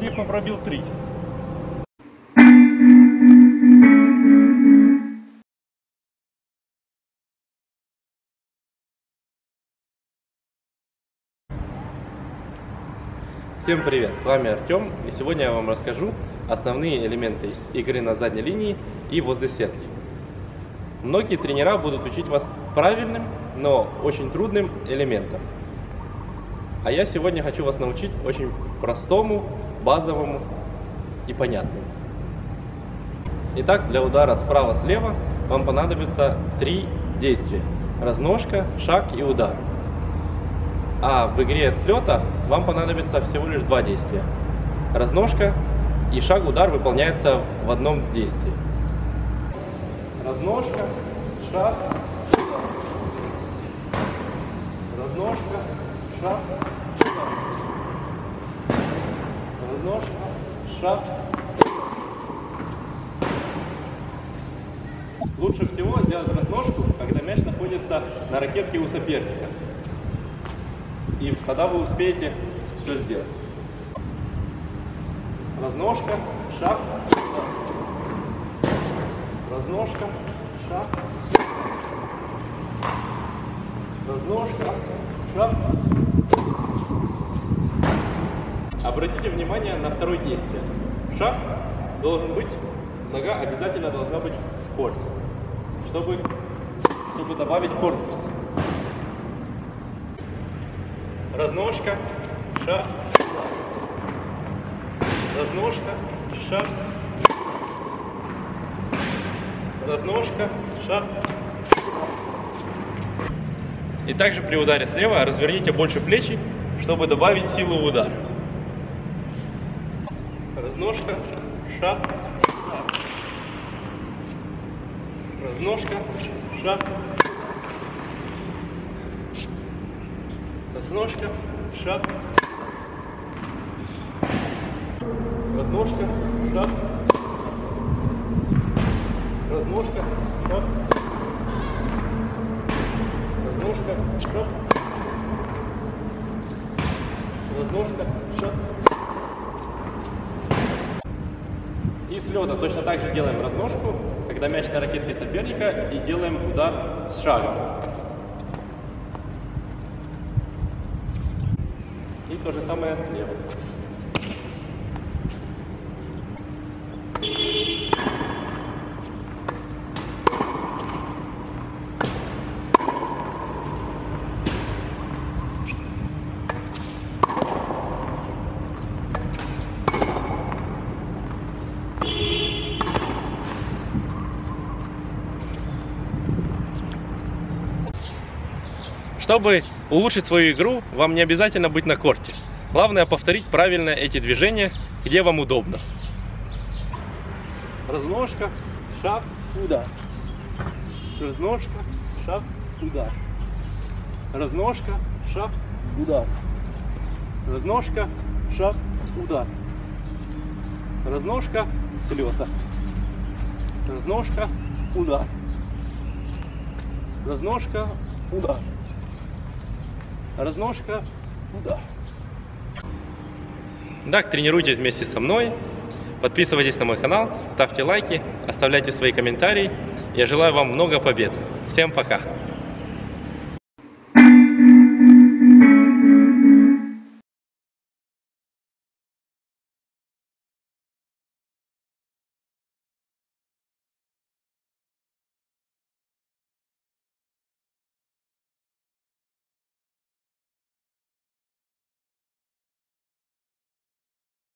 типа пробил три. Всем привет, с вами Артем, и сегодня я вам расскажу основные элементы игры на задней линии и возле сетки. Многие тренера будут учить вас правильным, но очень трудным элементам. А я сегодня хочу вас научить очень простому, базовому и понятному. Итак, для удара справа-слева вам понадобится три действия. Разножка, шаг и удар. А в игре слета вам понадобится всего лишь два действия. Разножка и шаг-удар выполняется в одном действии. Разножка, шаг, удар. Разножка, шаг, удар. Шаг. Лучше всего сделать разножку, когда мяч находится на ракетке у соперника. И тогда вы успеете все сделать. Разножка, шаг. Разножка, шаг. Разножка, шаг. Обратите внимание на второе действие. Шаг должен быть, нога обязательно должна быть в корте, чтобы, чтобы добавить корпус. Разножка, шаг, разножка, шаг, разножка, шаг. И также при ударе слева разверните больше плечи, чтобы добавить силу в удар. Разножка, шаг, разножка, шаг, разножка, шаг, разножка, шаг, разножка, шаг, разножка, шаг, разножка, шаг. И с точно так же делаем разножку, когда мяч на ракетке соперника и делаем удар с шагом. И то же самое слева. Чтобы улучшить свою игру, вам не обязательно быть на корте. Главное повторить правильно эти движения, где вам удобно. Разножка, шаг, удар. Разножка, шаг, удар. Разножка, шаг, удар. Разножка, шаг, удар. Разножка, слета. Разножка, удар. Разножка, удар. Разножка, удар. Так, тренируйтесь вместе со мной. Подписывайтесь на мой канал, ставьте лайки, оставляйте свои комментарии. Я желаю вам много побед. Всем пока!